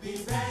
be back.